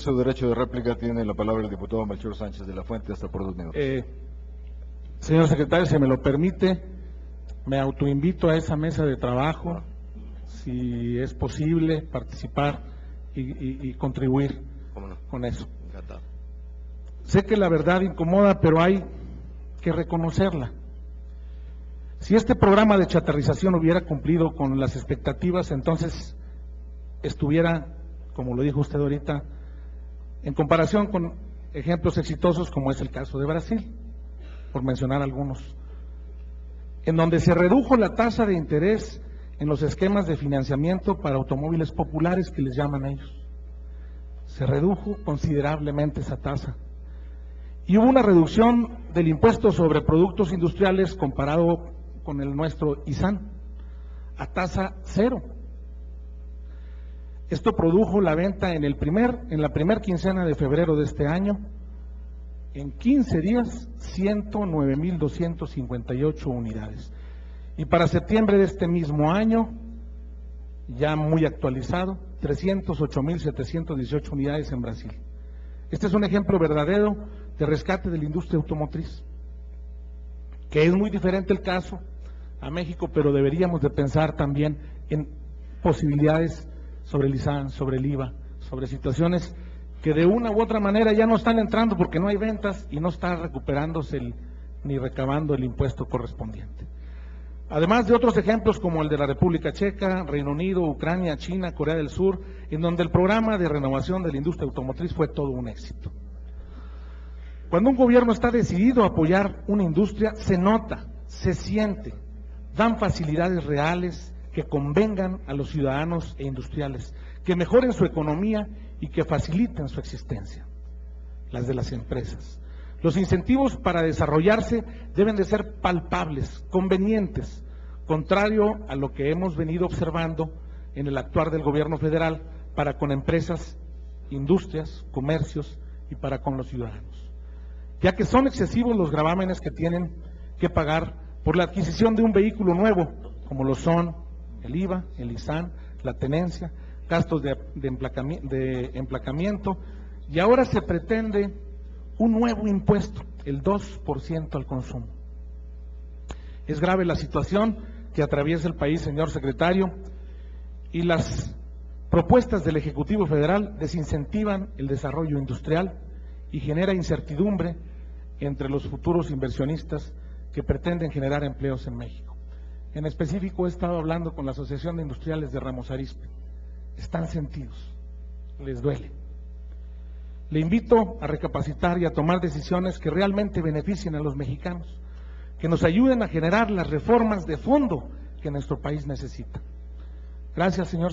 Su derecho de réplica tiene la palabra el diputado Melchor Sánchez de la Fuente hasta por dos minutos. Eh, señor secretario, si me lo permite, me autoinvito a esa mesa de trabajo, si es posible participar y, y- y contribuir con eso. Encantado. Sé que la verdad incomoda, pero hay que reconocerla. Si este programa de chatarrización hubiera cumplido con las expectativas, entonces estuviera, como lo dijo usted ahorita, en comparación con ejemplos exitosos como es el caso de Brasil, por mencionar algunos, en donde se redujo la tasa de interés en los esquemas de financiamiento para automóviles populares que les llaman ellos. Se redujo considerablemente esa tasa. Y hubo una reducción del impuesto sobre productos industriales comparado con el nuestro ISAN, a tasa cero. Esto produjo la venta en el primer, en la primer quincena de febrero de este año, en 15 días, 109.258 unidades. Y para septiembre de este mismo año, ya muy actualizado, 308.718 unidades en Brasil. Este es un ejemplo verdadero de rescate de la industria automotriz, que es muy diferente el caso a México, pero deberíamos de pensar también en posibilidades sobre el ISAN, sobre el IVA, sobre situaciones que de una u otra manera ya no están entrando porque no hay ventas y no está recuperándose el- ni recabando el impuesto correspondiente. Además de otros ejemplos como el de la República Checa, Reino Unido, Ucrania, China, Corea del Sur, en donde el programa de renovación de la industria automotriz fue todo un éxito. Cuando un gobierno está decidido a apoyar una industria, se nota, se siente, dan facilidades reales que convengan a los ciudadanos e industriales, que mejoren su economía y que faciliten su existencia, las de las empresas. Los incentivos para desarrollarse deben de ser palpables, convenientes, contrario a lo que hemos venido observando en el actuar del gobierno federal para con empresas, industrias, comercios y para con los ciudadanos ya que son excesivos los gravámenes que tienen que pagar por la adquisición de un vehículo nuevo, como lo son el IVA, el ISAN, la tenencia, gastos de, de emplacami- de emplacamiento, y ahora se pretende un nuevo impuesto, el 2% al consumo. Es grave la situación que atraviesa el país, señor secretario, y las propuestas del Ejecutivo Federal desincentivan el desarrollo industrial y genera incertidumbre entre los futuros inversionistas que pretenden generar empleos en México. En específico, he estado hablando con la Asociación de Industriales de Ramos Arizpe. Están sentidos, les duele. Le invito a recapacitar y a tomar decisiones que realmente beneficien a los mexicanos, que nos ayuden a generar las reformas de fondo que nuestro país necesita. Gracias, señor